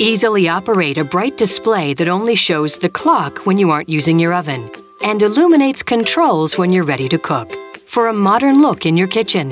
Easily operate a bright display that only shows the clock when you aren't using your oven and illuminates controls when you're ready to cook for a modern look in your kitchen.